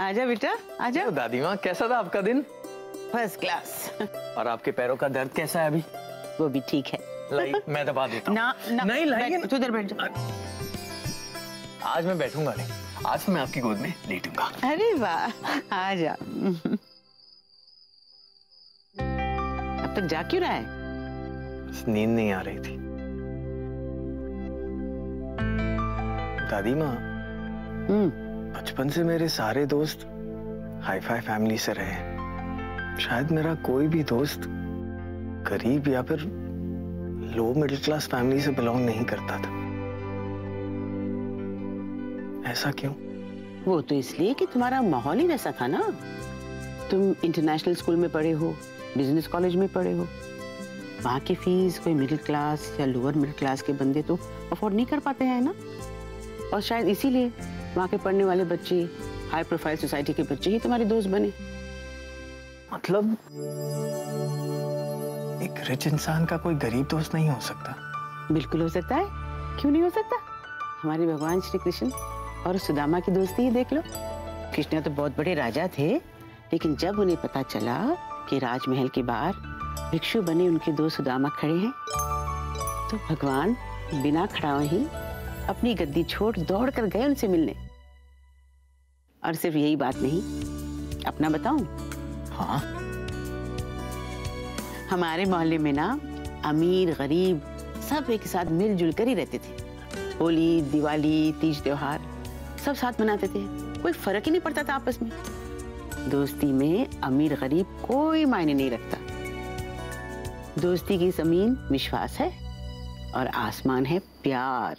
आजा बेटा आजा। दादी माँ कैसा था आपका दिन? फ़र्स्ट क्लास और आपके पैरों का दर्द कैसा है अभी? वो भी ठीक है। लाई मैं दबा देता हूँ। ना ना नहीं लाएँगे तू इधर बैठ जा। आज मैं बैठूँगा नहीं आज मैं आपकी गोद में लेटूँगा अरे वाह आजा। अब तक जा क्यों रहा है? नींद नहीं आ रही थी। दादी माँ हम्म। बचपन से मेरे सारे दोस्त हाई फाई फैमिली से रहे शायद मेरा कोई भी दोस्त गरीब या फिर लो मिडिल क्लास फैमिली से बिलोंग नहीं करता था। ऐसा क्यों? वो तो इसलिए कि तुम्हारा माहौल ही वैसा था ना। तुम इंटरनेशनल स्कूल में पढ़े हो बिज़नेस कॉलेज में पढ़े हो। वहाँ की फ़ीस कोई मिडिल क्लास या लोअर मिडिल क्लास के बंदे तो अफोर्ड नहीं कर पाते हैं ना? और शायद इसीलिए वहाँ के पढ़ने वाले बच्चे हाई प्रोफ़ाइल सोसाइटी के बच्चे ही तुम्हारे दोस्त बने। मतलब एक रिच इंसान का कोई गरीब दोस्त नहीं हो सकता। बिल्कुल हो सकता है। क्यों नहीं हो सकता? हमारे भगवान श्री कृष्ण और सुदामा की दोस्ती ही देख लो। कृष्ण तो बहुत बड़े राजा थे लेकिन जब उन्हें पता चला कि राजमहल के बाहर भिक्षु बने उनके दो सुदामा खड़े हैं तो भगवान बिना खड़ा ही अपनी गद्दी छोड़ दौड़ कर गए उनसे मिलने। और सिर्फ़ यही बात नहीं अपना बताऊँ? हाँ। हमारे मोहल्ले में ना अमीर गरीब सब एक साथ मिलजुल कर ही रहते थे। होली दिवाली तीज त्योहार सब साथ मनाते थे। कोई फ़र्क ही नहीं पड़ता था आपस में। दोस्ती में अमीर गरीब कोई मायने नहीं रखता। दोस्ती की ज़मीन विश्वास है और आसमान है प्यार।